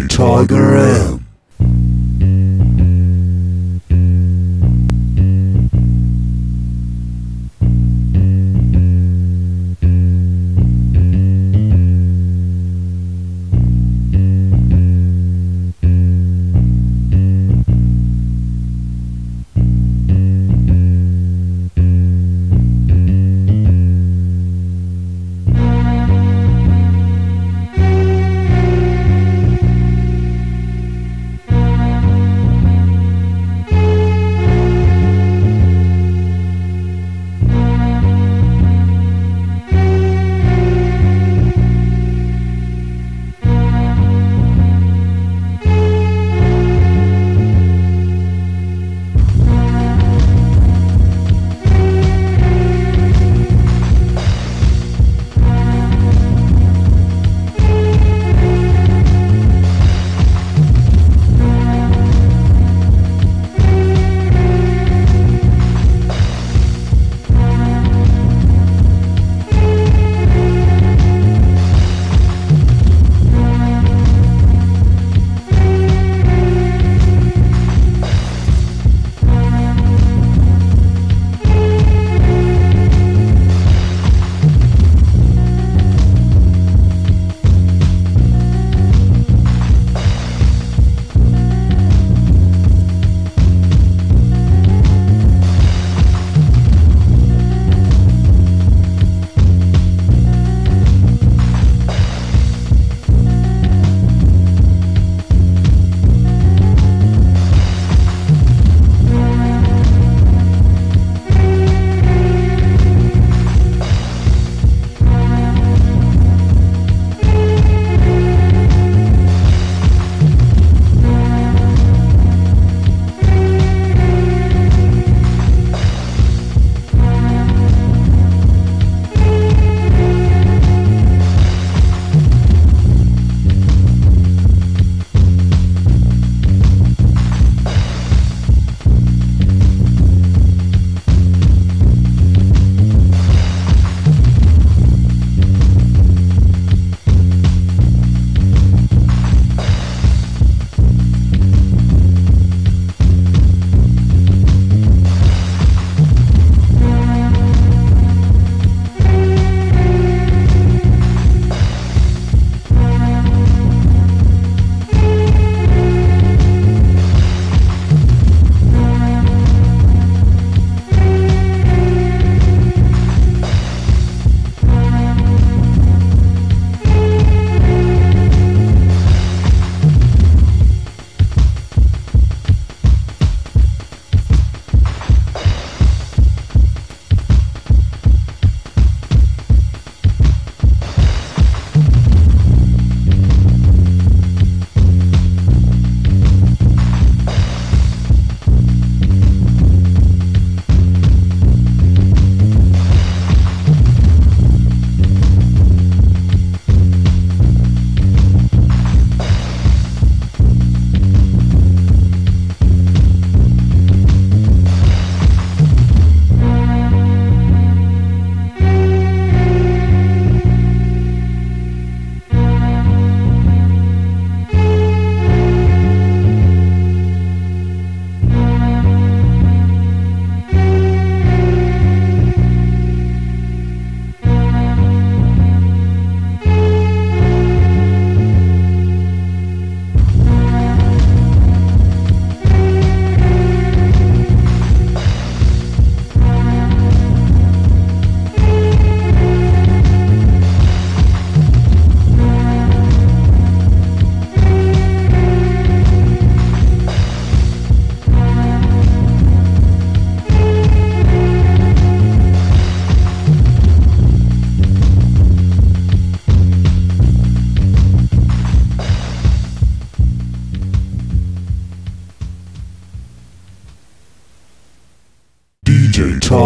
Tiger M.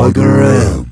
Tiger M.